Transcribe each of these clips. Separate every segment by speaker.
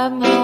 Speaker 1: amor.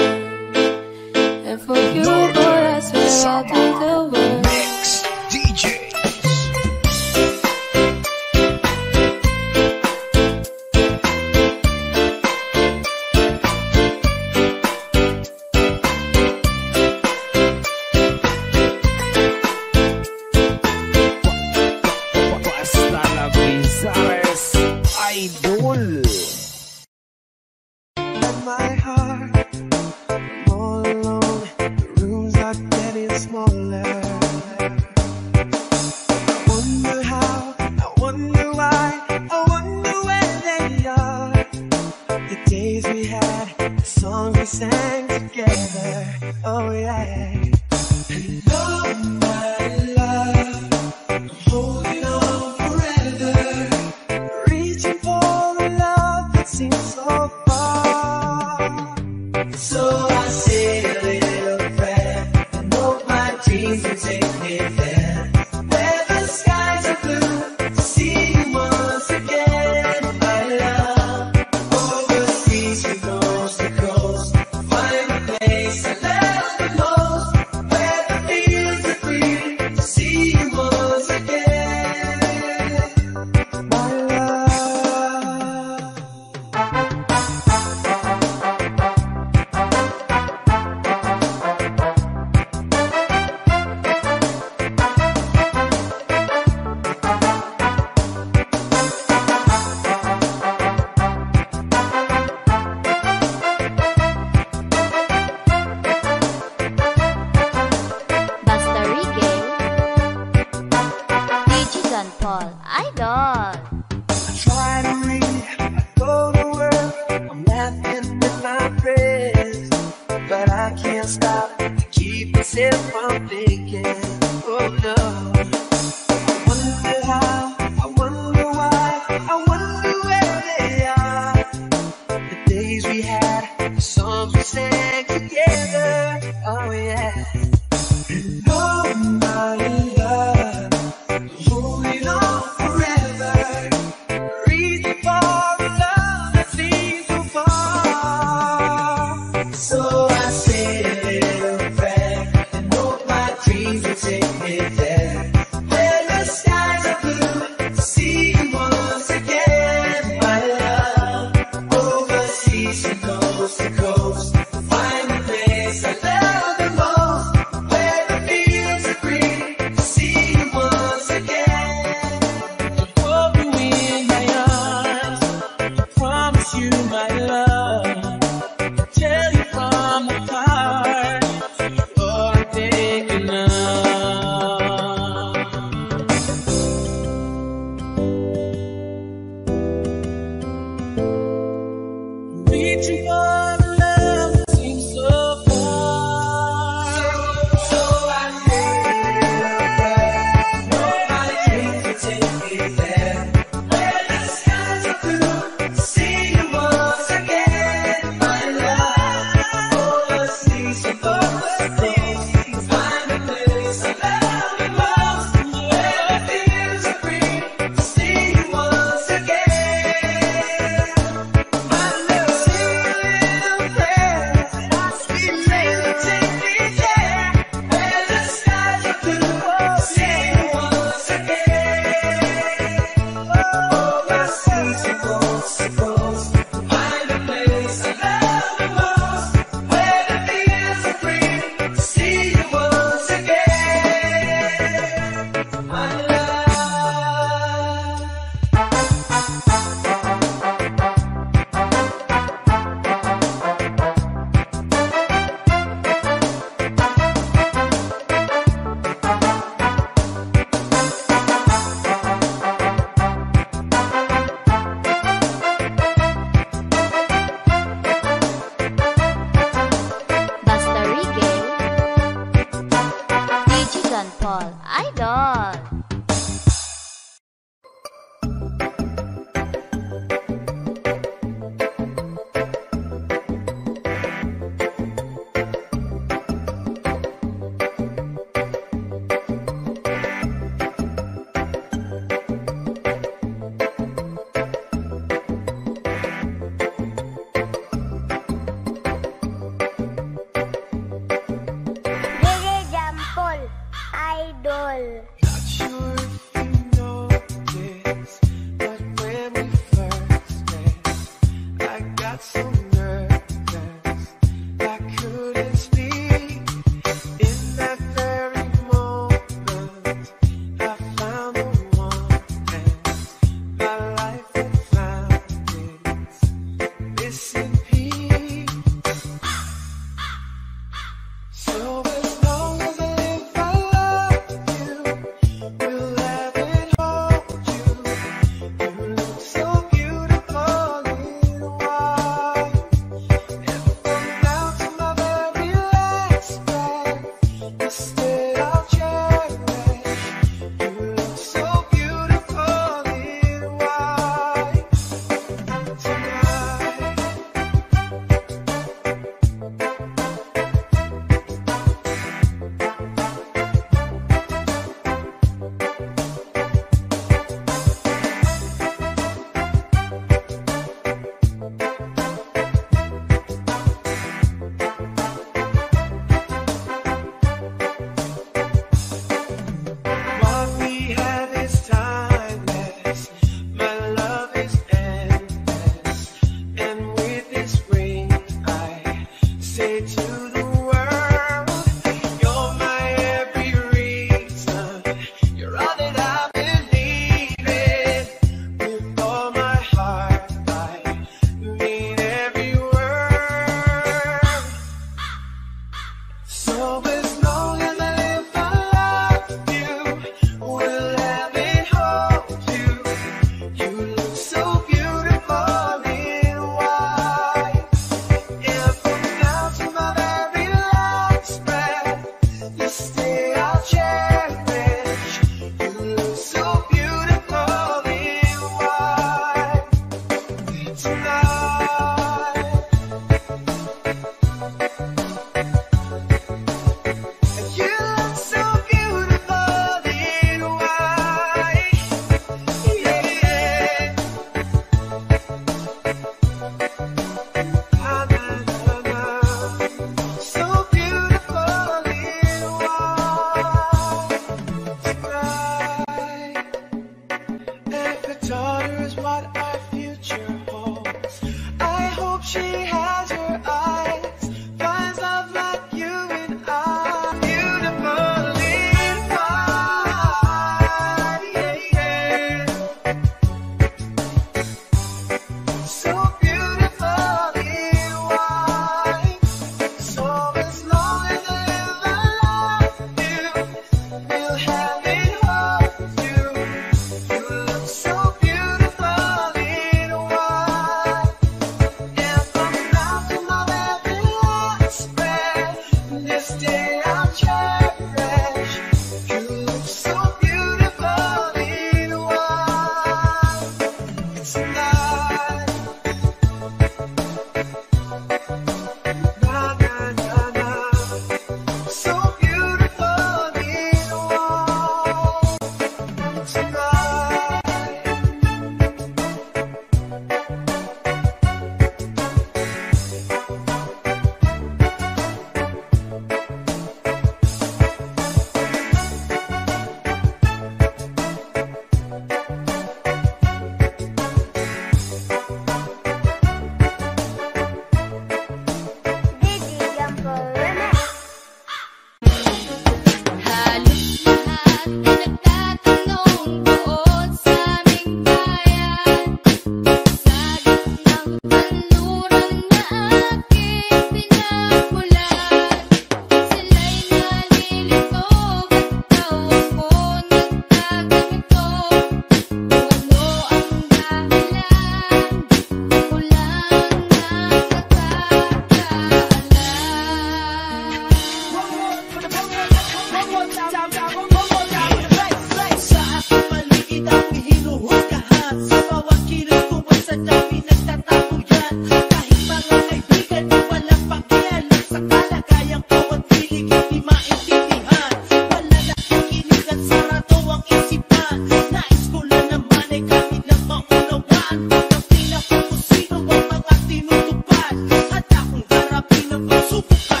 Speaker 1: eu faço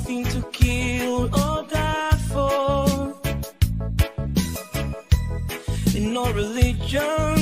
Speaker 1: nothing to kill or die for. No religion.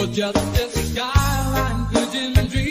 Speaker 2: For just the
Speaker 3: skyline pigeon
Speaker 4: dream.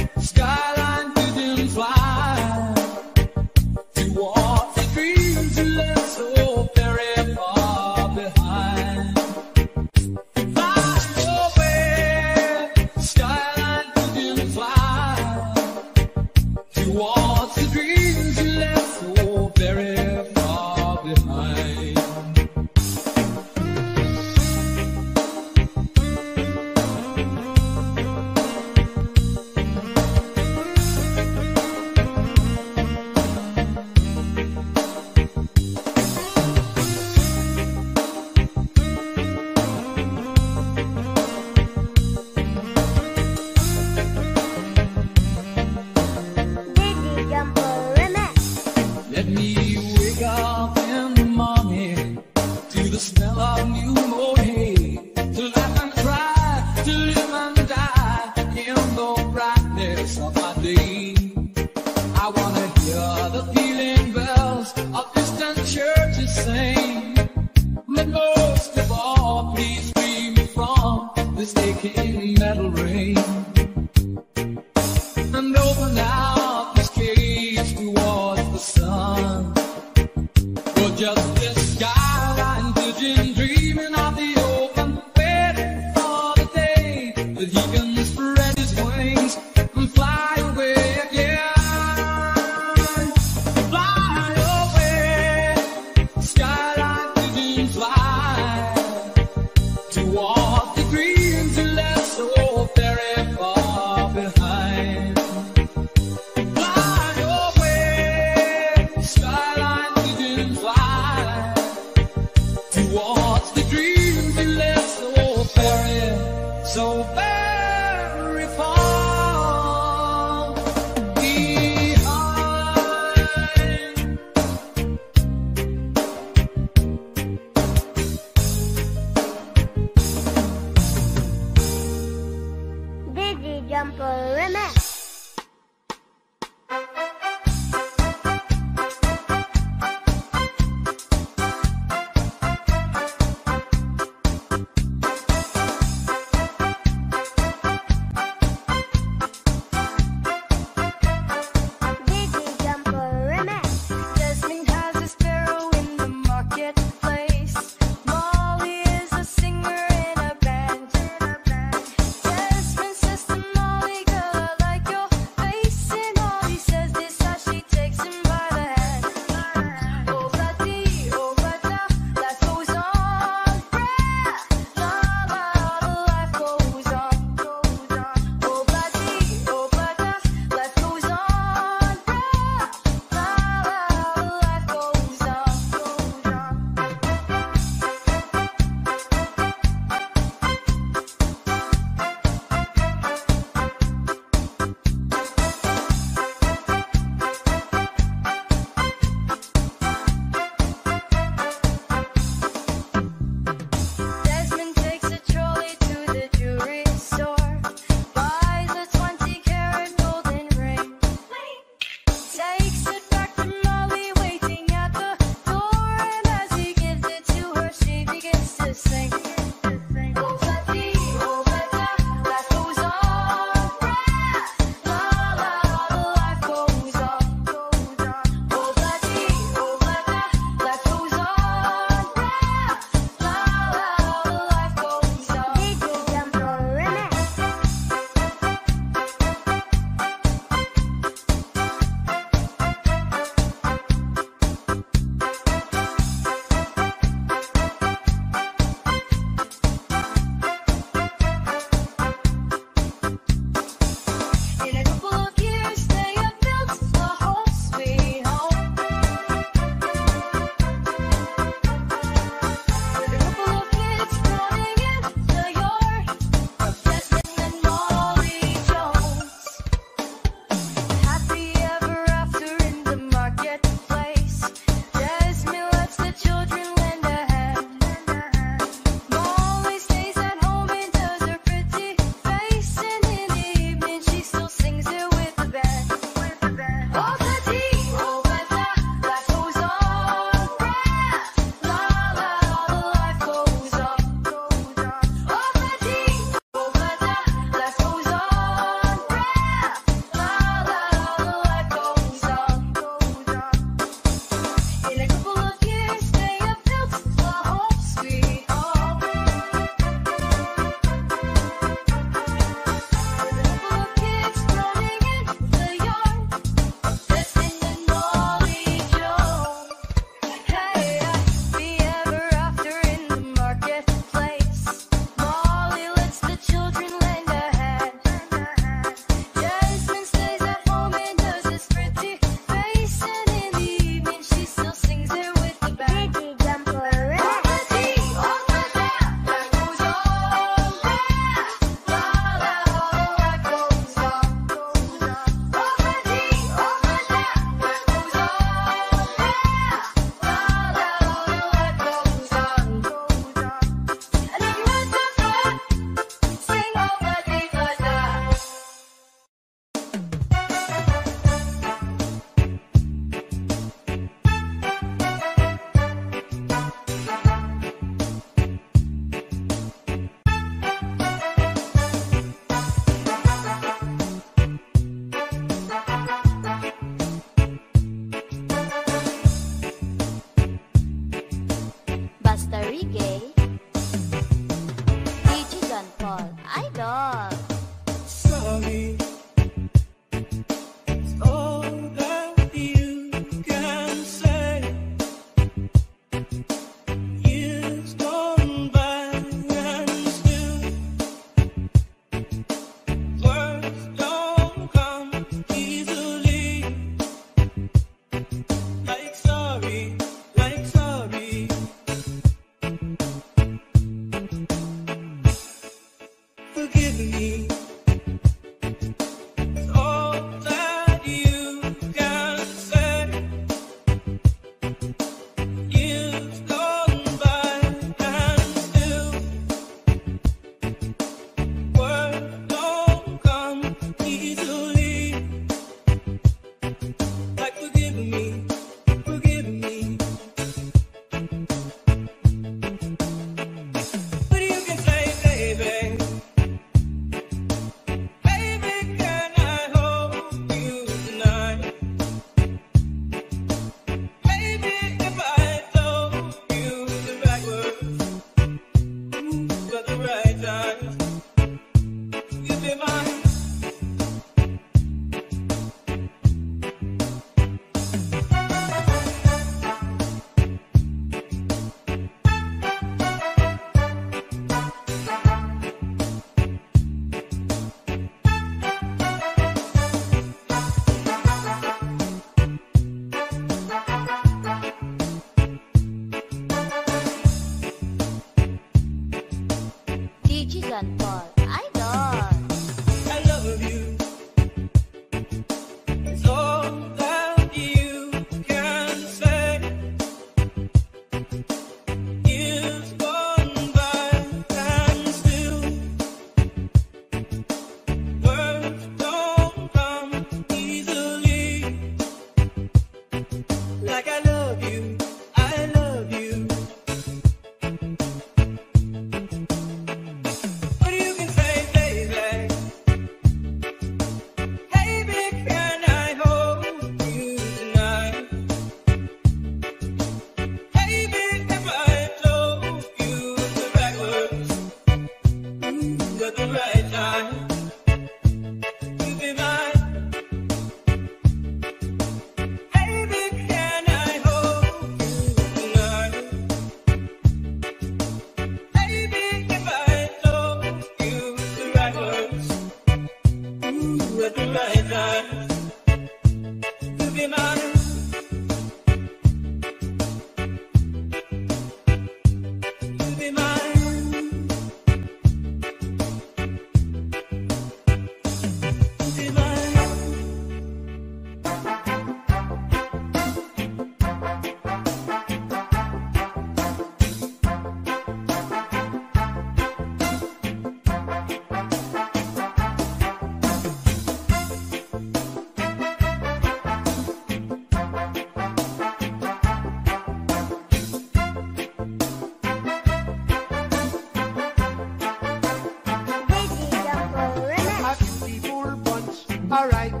Speaker 5: alright.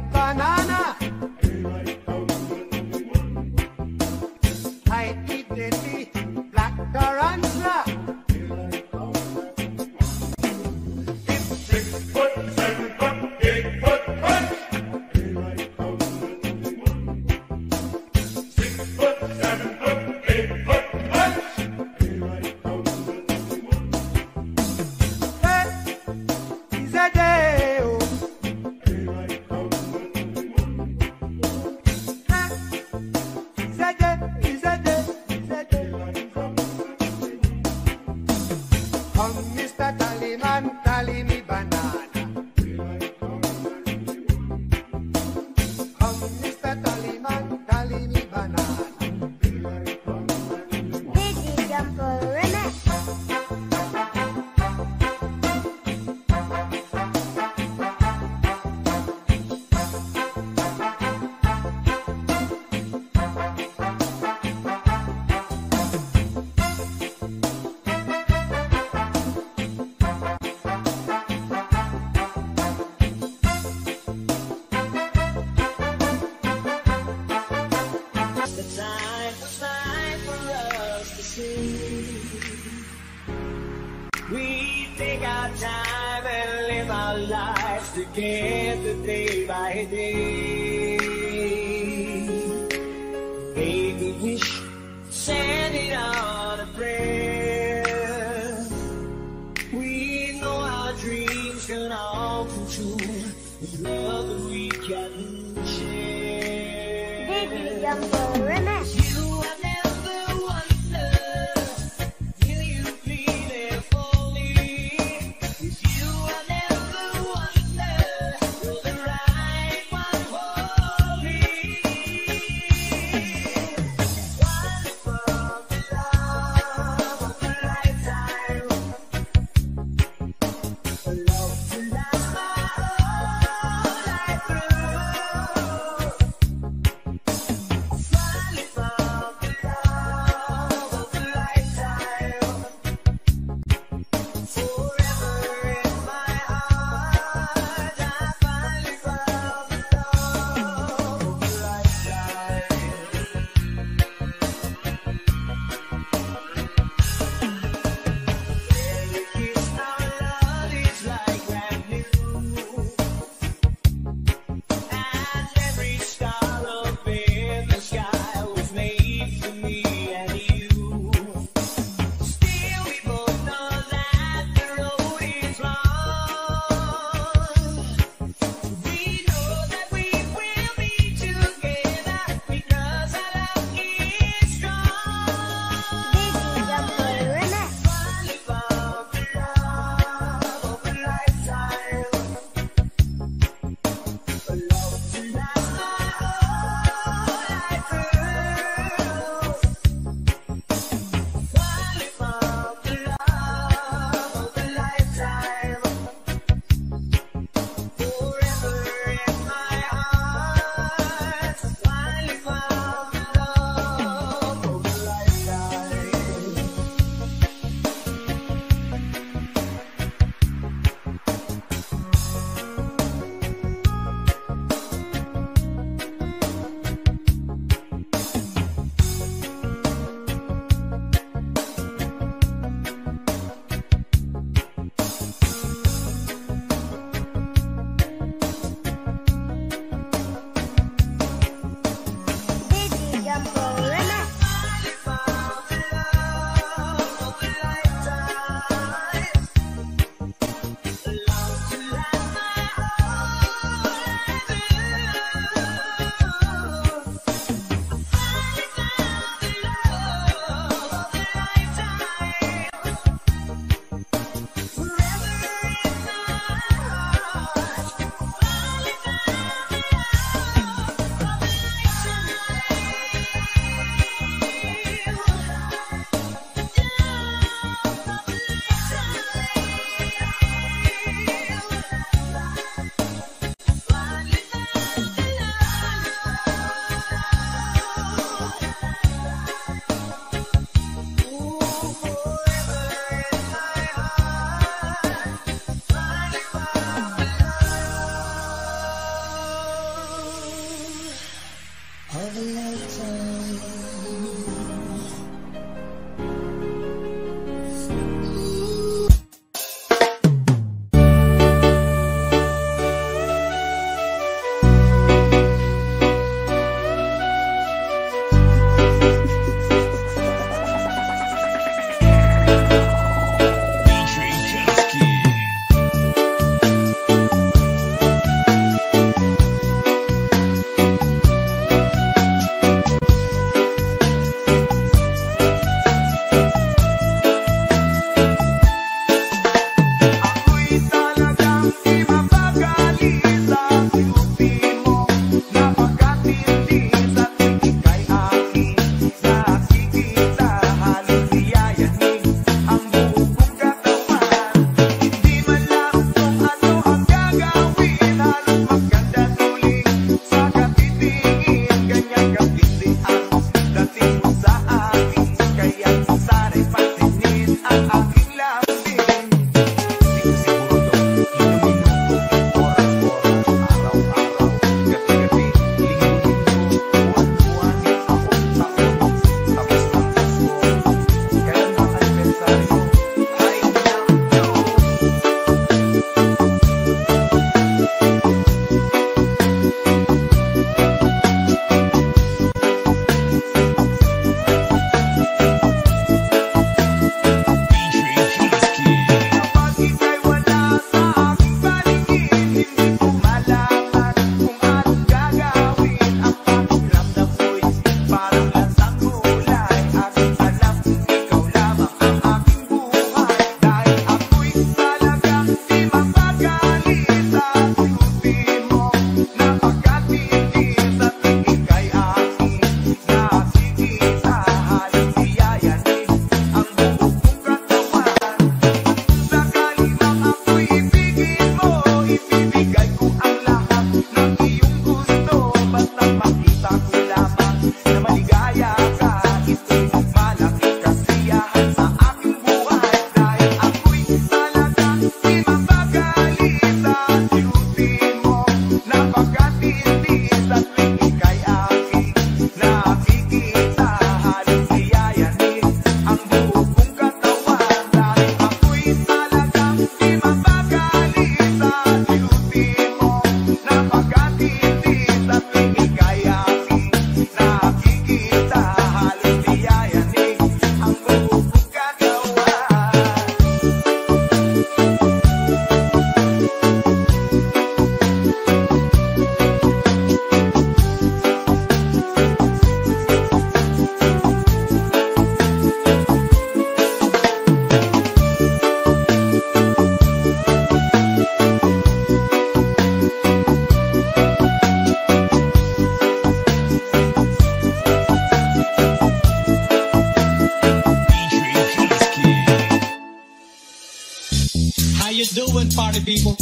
Speaker 2: party people.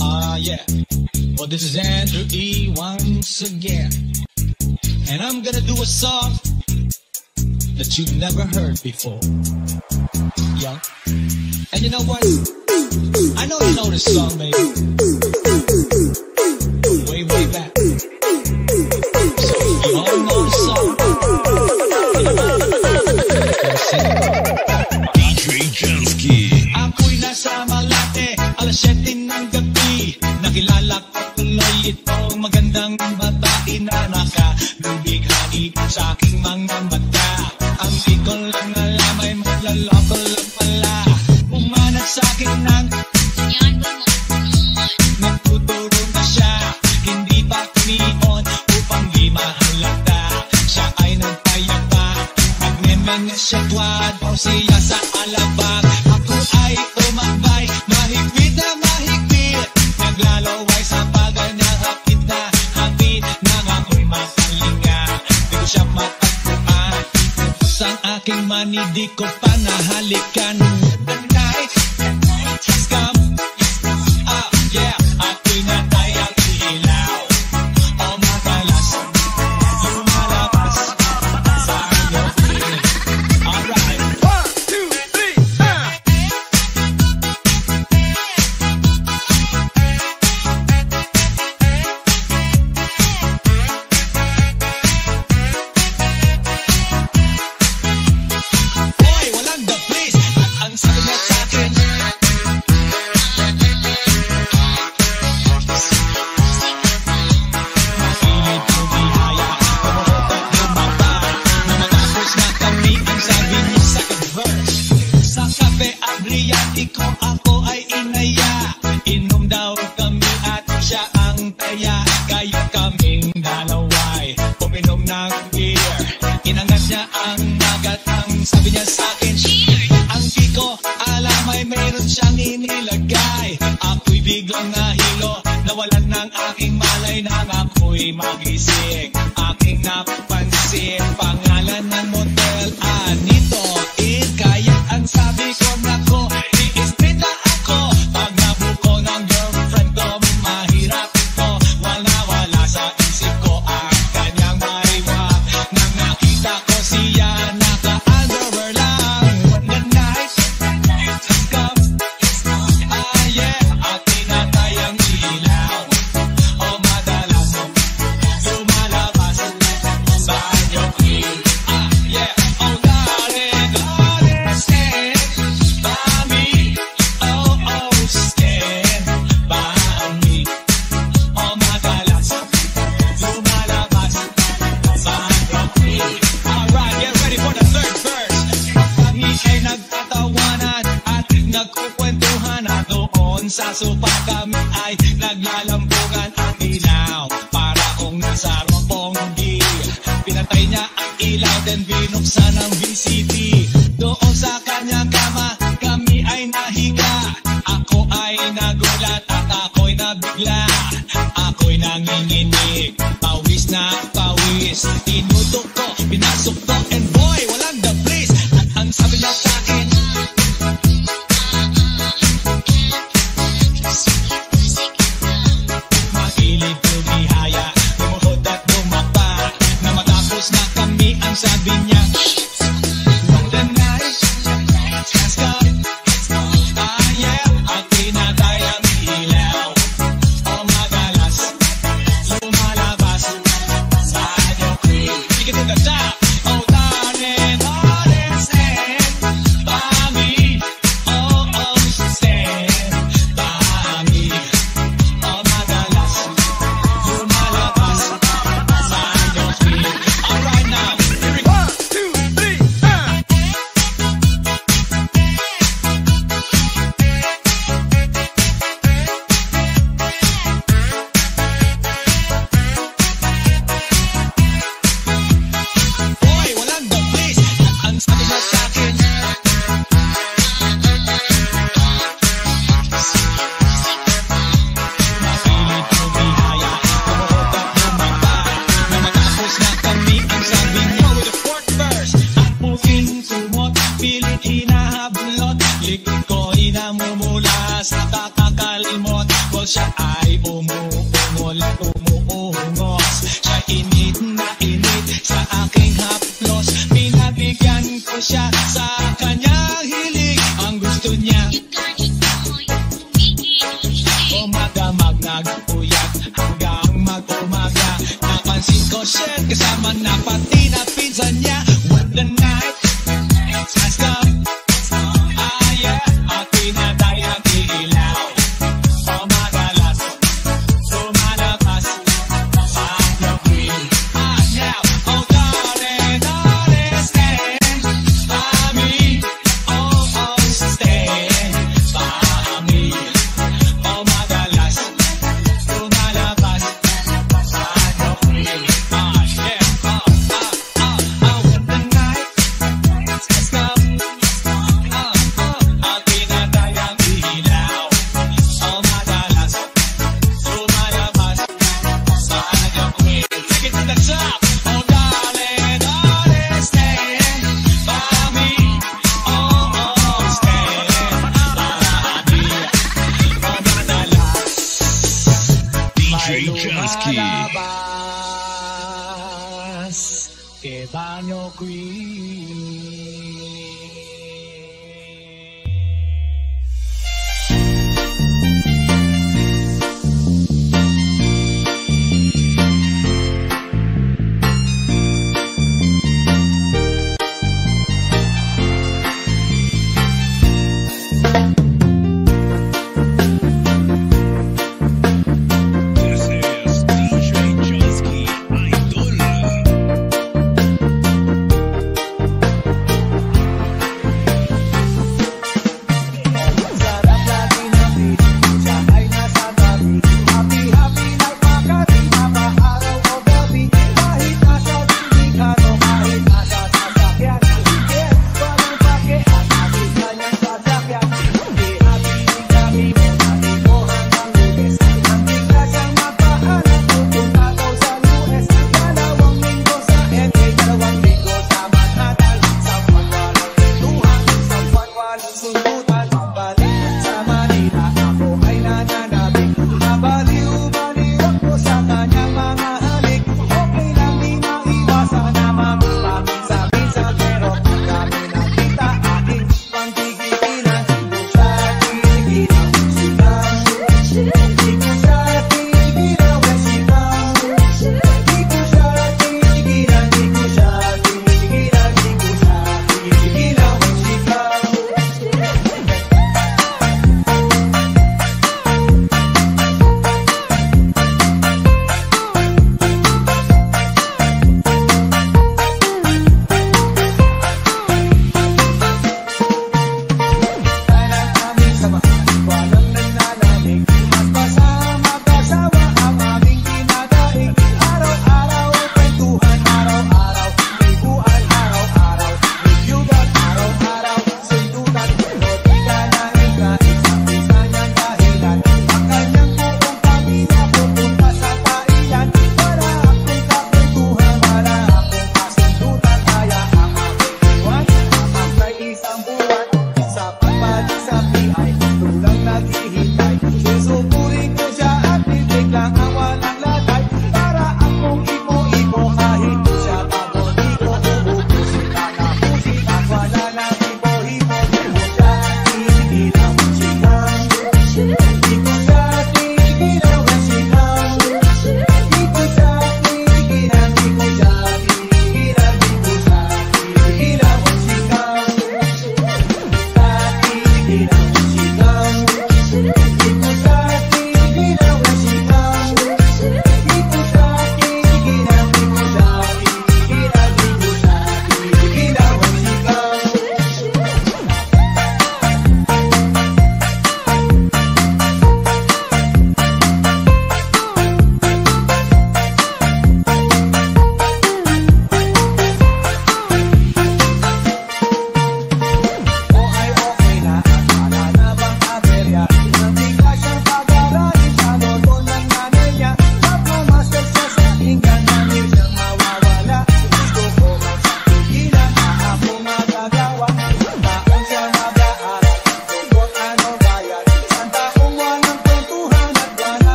Speaker 2: Ah, uh, yeah. Well, this is Andrew E. once again. And I'm gonna do a song that you've never heard before. Yeah. And you know what? I know you know this song, baby.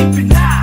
Speaker 6: Isipin na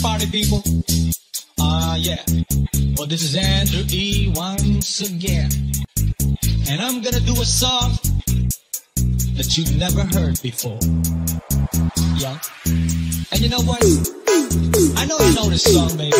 Speaker 2: Party people. Ah, uh, yeah. Well, this is Andrew E. once again. And I'm gonna do a song that you've never heard before. Yeah. And you know what? I know you know this song, baby.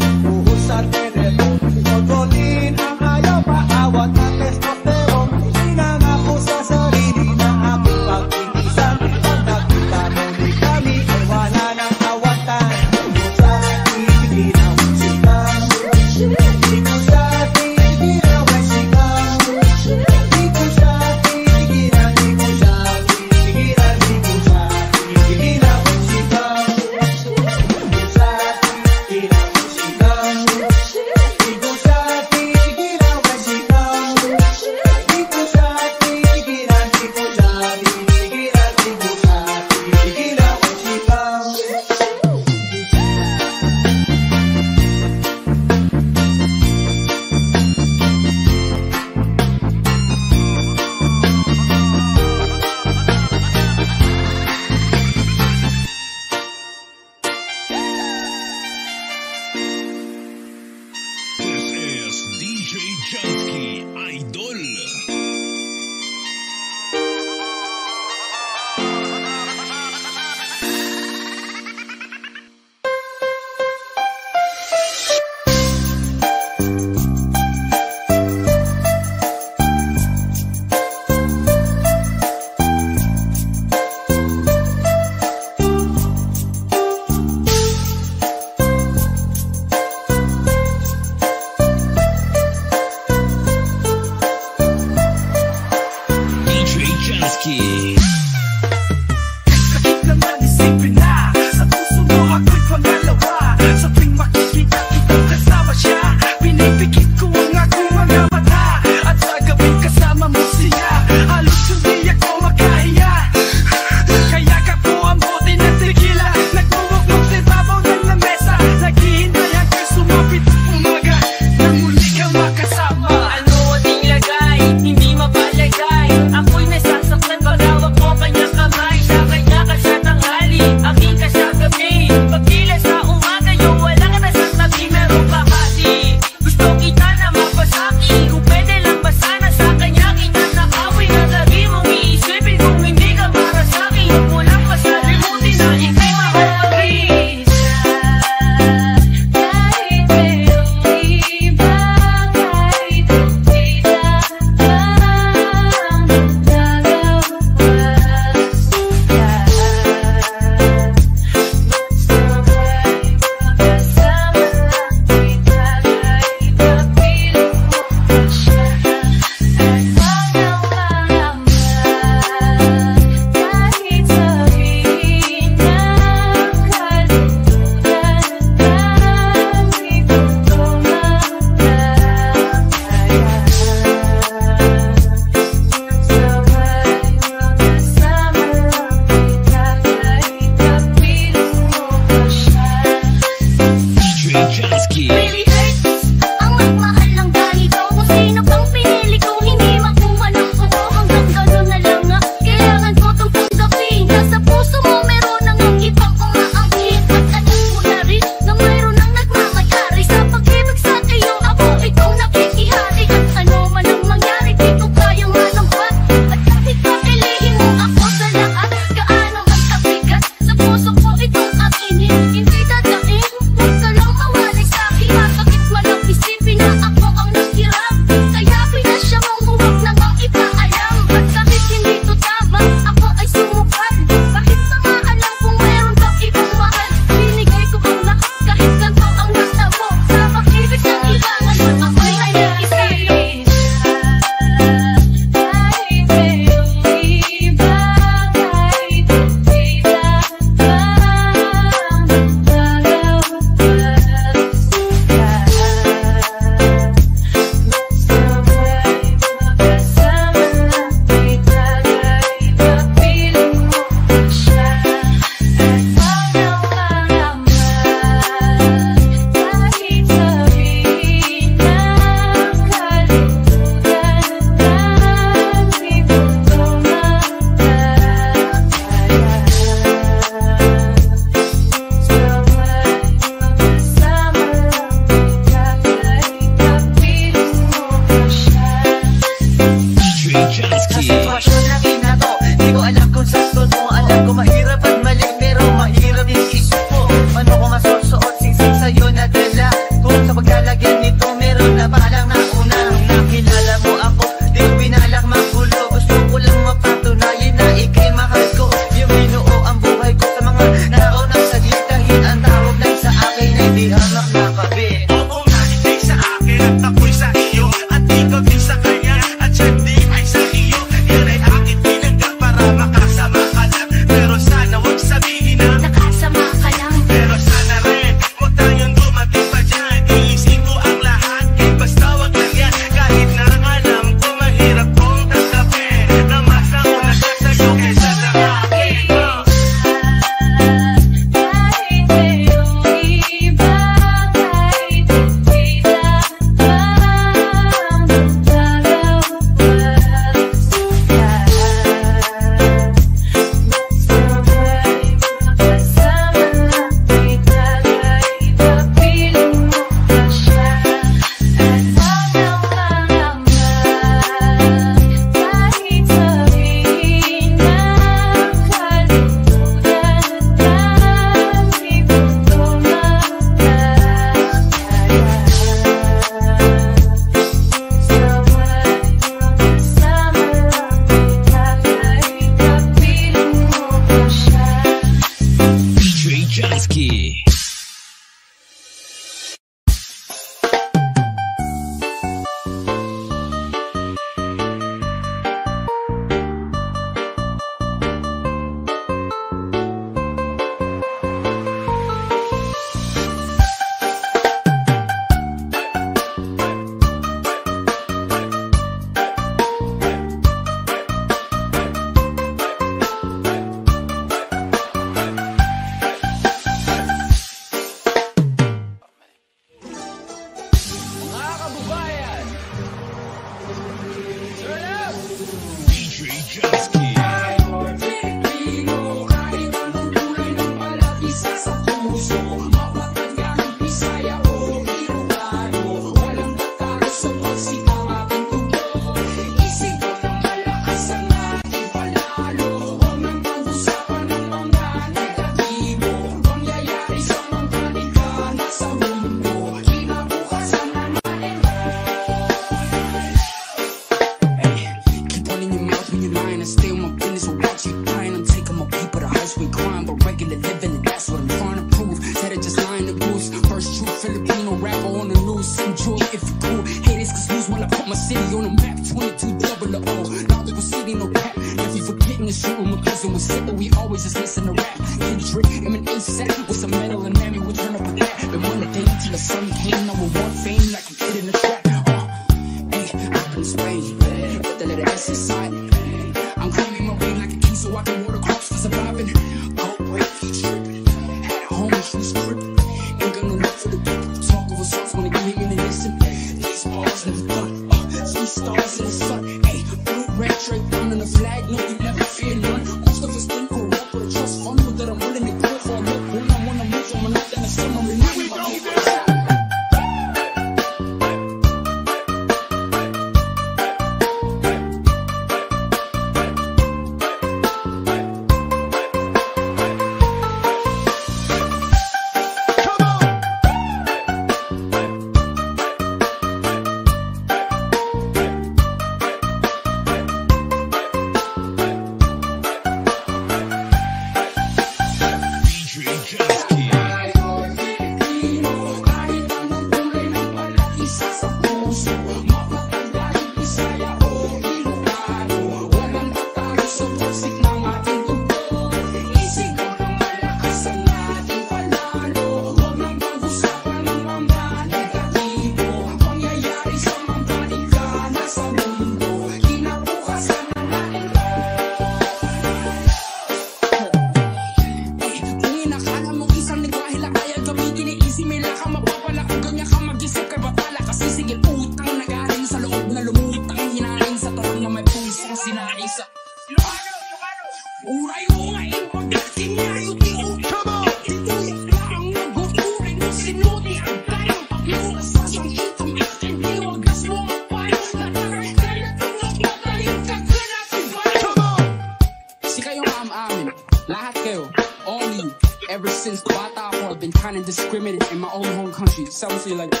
Speaker 7: Some like,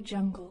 Speaker 8: Jungle.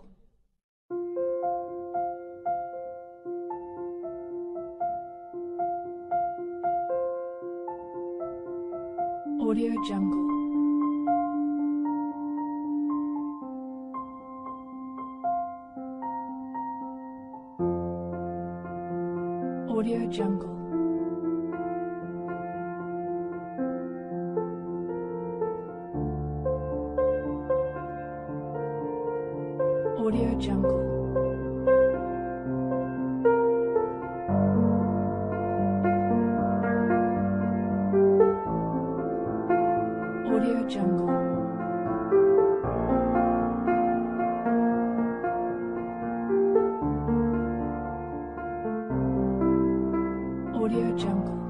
Speaker 8: Audio Jungle.